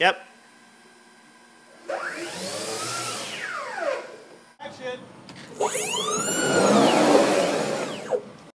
Yep. Action.